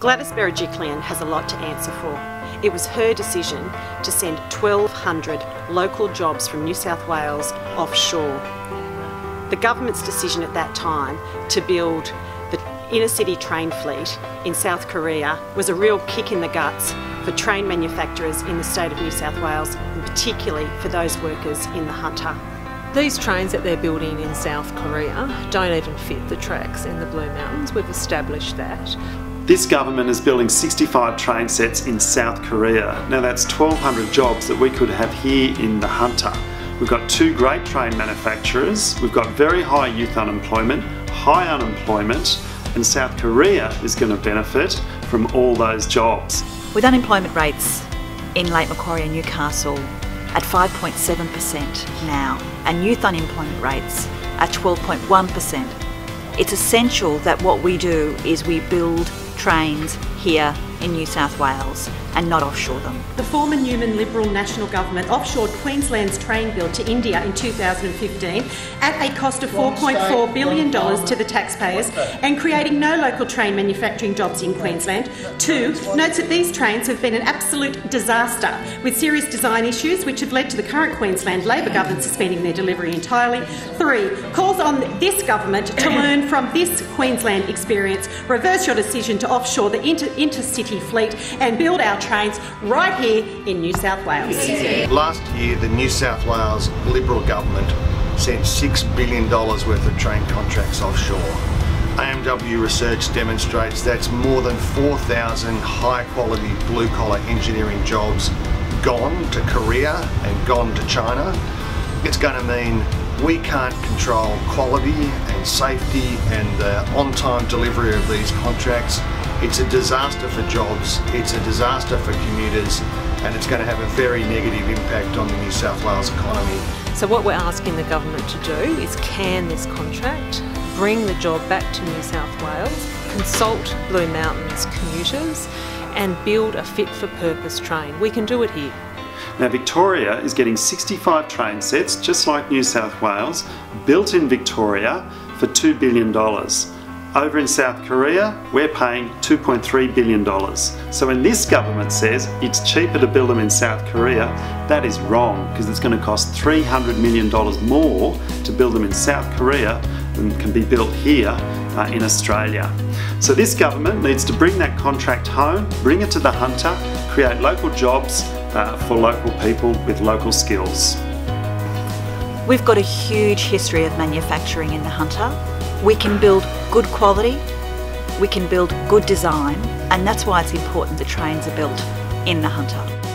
Gladys Berejiklian has a lot to answer for. It was her decision to send 1,200 local jobs from New South Wales offshore. The government's decision at that time to build the intercity train fleet in South Korea was a real kick in the guts for train manufacturers in the state of New South Wales, and particularly for those workers in the Hunter. These trains that they're building in South Korea don't even fit the tracks in the Blue Mountains. We've established that. This government is building 65 train sets in South Korea. Now that's 1,200 jobs that we could have here in the Hunter. We've got two great train manufacturers, we've got very high youth unemployment, high unemployment, and South Korea is going to benefit from all those jobs. With unemployment rates in Lake Macquarie and Newcastle at 5.7% now and youth unemployment rates at 12.1%, it's essential that what we do is we build trains here in New South Wales and not offshore them. The former Newman Liberal National Government offshored Queensland's train bill to India in 2015 at a cost of $4.4 billion to the taxpayers and creating no local train manufacturing jobs in Queensland. Two, notes that these trains have been an absolute disaster with serious design issues which have led to the current Queensland Labor government suspending their delivery entirely. Three, calls on this government to learn from this Queensland experience, reverse your decision to offshore the inter intercity fleet and build our trains right here in New South Wales. Last year, the New South Wales Liberal government sent $6 billion worth of train contracts offshore. AMW research demonstrates that's more than 4,000 high quality blue collar engineering jobs gone to Korea and gone to China. It's going to mean we can't control quality and safety and the on-time delivery of these contracts. It's a disaster for jobs, it's a disaster for commuters, and it's going to have a very negative impact on the New South Wales economy. So what we're asking the government to do is can this contract, bring the job back to New South Wales, consult Blue Mountains commuters and build a fit for purpose train. We can do it here. Now Victoria is getting 65 train sets, just like New South Wales, built in Victoria for $2 billion. Over in South Korea, we're paying $2.3 billion. So when this government says it's cheaper to build them in South Korea, that is wrong because it's going to cost $300 million more to build them in South Korea than can be built here uh, in Australia. So this government needs to bring that contract home, bring it to the hunter, create local jobs uh, for local people with local skills. We've got a huge history of manufacturing in the Hunter. We can build good quality, we can build good design, and that's why it's important the trains are built in the Hunter.